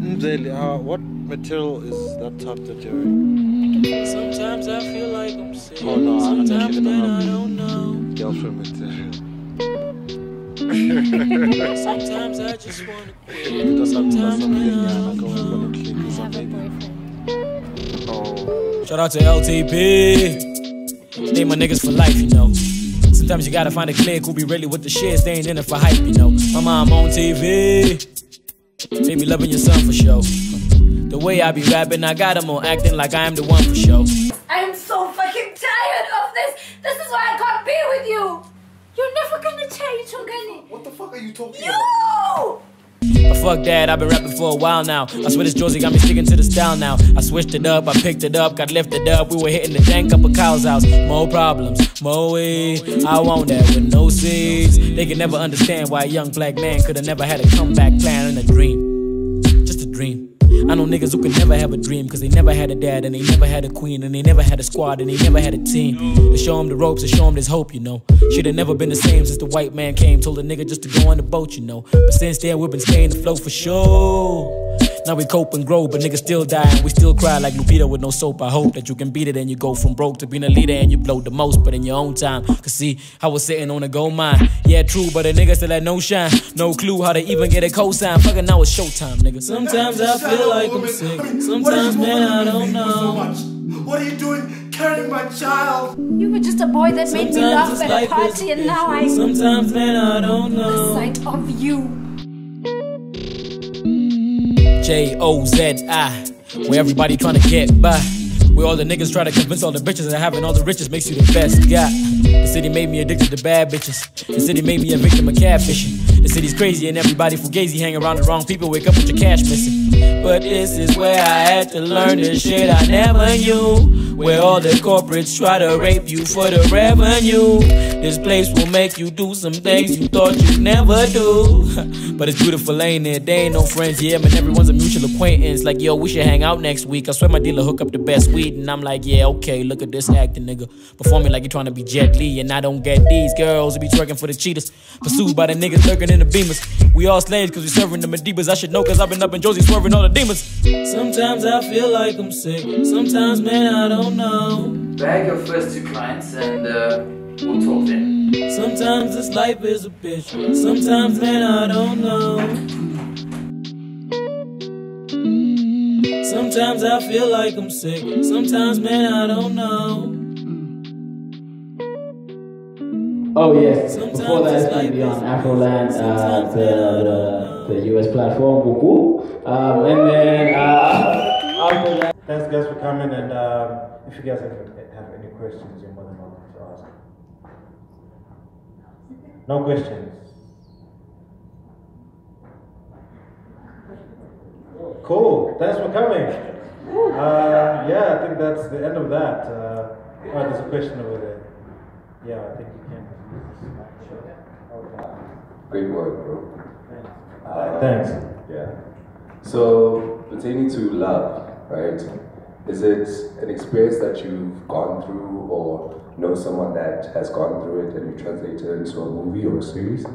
Umzeli, uh, what material is that top that you're wearing? Sometimes I feel like I'm sick. Oh no, I'm Sometimes then I don't know. girlfriend material. Sometimes I just wanna It Sometimes something then yeah, I like don't I'm gonna know. click or I have a Oh, Shout out to LTP. They my niggas for life, you know. Sometimes you gotta find a clique who be really with the shit. They ain't in it for hype, you know. My mom on TV. They be loving your son for show. The way I be rapping, I got them on acting like I am the one for show. I'm so fucking tired of this. This is why I can't be with you. You're never gonna change, Ugani. What the fuck are you talking You! But fuck that, I've been rapping for a while now. I swear this Jozi got me sticking to the style now. I switched it up, I picked it up, got lifted up. We were hitting the dank up a cow's house. More problems, more weed. I want that with no seeds. They can never understand why a young black man could have never had a comeback plan in a dream. Just a dream. I know niggas who could never have a dream Cause they never had a dad and they never had a queen And they never had a squad and they never had a team To show them the ropes, to show them there's hope, you know. Shit had never been the same since the white man came. Told a nigga just to go on the boat, you know. But since then we've been staying afloat for sure Now we cope and grow, but niggas still die. And we still cry like Lupita with no soap. I hope that you can beat it and you go from broke to being a leader And you blow the most, but in your own time. Cause see, I was sitting on a gold mine. Yeah, true, but a nigga still had no shine. No clue how to even get a cosign. Fucking now it's showtime, nigga. Sometimes I feel like I'm sick. Sometimes, man, I don't know. What are you doing? Carrying my child? You were just a boy that made me laugh at a party, and now I. Sometimes, man, I don't The know. sight of you. J O Z I, where everybody trying to get by. Where all the niggas try to convince all the bitches that having all the riches makes you the best guy. The city made me addicted to bad bitches. The city made me a victim of catfishing. The city's crazy and everybody fugazi hang around the wrong people. Wake up with your cash missing. But this is where I had to learn the shit I never knew. Where all the corporates try to rape you for the revenue. This place will make you do some things you thought you'd never do. but it's beautiful, ain't it? They ain't no friends, yeah, man. Everyone's a mutual acquaintance. Like, yo, we should hang out next week. I swear my dealer hook up the best weed. And I'm like, yeah, okay, look at this acting, nigga. Performing like you trying to be Jet Li. And I don't get these girls who be twerking for the cheaters. Pursued by the niggas lurking in the beamers. We all slaves cause we serving the Medibas. I should know cause I've been up in Jozi swerving all the demons. Sometimes I feel like I'm sick. Sometimes, man, I don't know. Bag your first two clients and uh, we'll talk then. Sometimes this life is a bitch. Sometimes, man, I don't know. Sometimes I feel like I'm sick. Sometimes, man, I don't know. Oh yes, Sometimes before that it's it's going to be on this. Afroland, uh, the, the, the US platform, whoop whoop. Um, and then uh, after that, Thanks guys for coming and um, if you guys have, have any questions, you're more than welcome to ask. No questions? Cool, thanks for coming. Uh, yeah, I think that's the end of that. Uh, oh, there's a question over there. Yeah, I think you can. Okay. Great work, bro. Uh, Thanks. Yeah. So, pertaining to love, right? Is it an experience that you've gone through or know someone that has gone through it and you translate it into a movie or a series?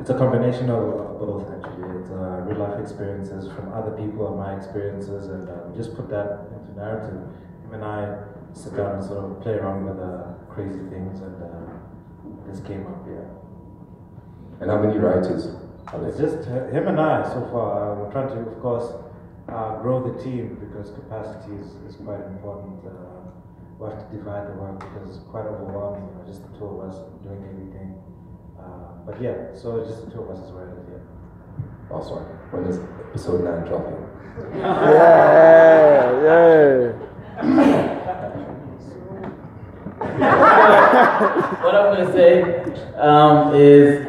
It's a combination of of both actually. It's uh, real life experiences from other people and my experiences, and um, just put that into narrative. Him and I sit down and sort of play around with uh, crazy things, and uh, this came up. Yeah, And how many writers are it's just him and I so far. Uh, we're trying to, of course, uh, grow the team because capacity is, is quite important. Uh, we have to divide the work because it's quite overwhelming. You know, just the two of us doing everything. Uh, but yeah, so just the two of us is right here. Also, when is episode 9 dropping? what I'm gonna say um, is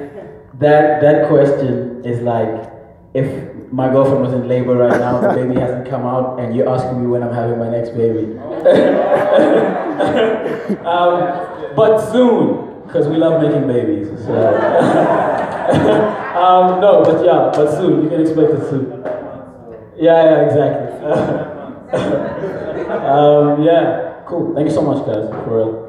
that that question is like if my girlfriend was in labor right now, the baby hasn't come out, and you're asking me when I'm having my next baby. um, but soon, because we love making babies. So. um, no, but yeah, but soon. You can expect it soon. Yeah, yeah, exactly. um, yeah, cool. Thank you so much, guys, for real.